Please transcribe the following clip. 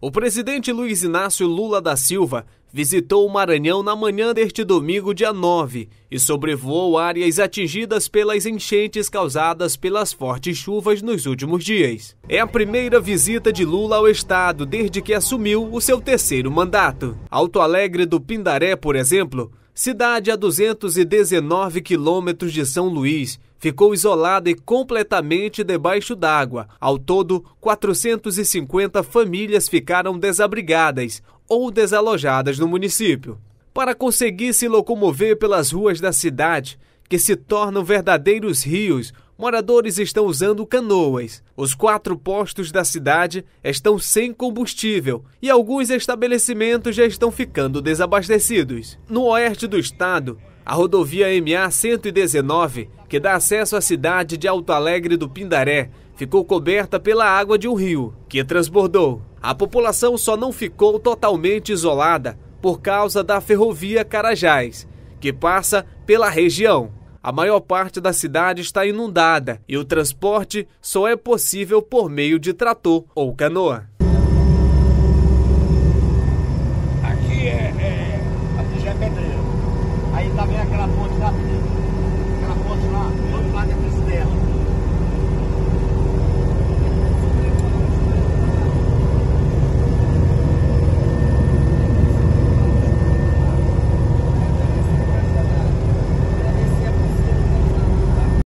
O presidente Luiz Inácio Lula da Silva visitou o Maranhão na manhã deste domingo, dia 9, e sobrevoou áreas atingidas pelas enchentes causadas pelas fortes chuvas nos últimos dias. É a primeira visita de Lula ao estado desde que assumiu o seu terceiro mandato. Alto Alegre do Pindaré, por exemplo, cidade a 219 quilômetros de São Luís, ficou isolada e completamente debaixo d'água. Ao todo, 450 famílias ficaram desabrigadas ou desalojadas no município. Para conseguir se locomover pelas ruas da cidade, que se tornam verdadeiros rios, moradores estão usando canoas. Os quatro postos da cidade estão sem combustível e alguns estabelecimentos já estão ficando desabastecidos. No oeste do estado, a rodovia MA 119, que dá acesso à cidade de Alto Alegre do Pindaré, ficou coberta pela água de um rio, que transbordou. A população só não ficou totalmente isolada por causa da ferrovia Carajás, que passa pela região a maior parte da cidade está inundada e o transporte só é possível por meio de trator ou canoa. Aqui é, é, aqui já é pedreiro. Aí também tá aquela ponte lá, aquela ponte lá.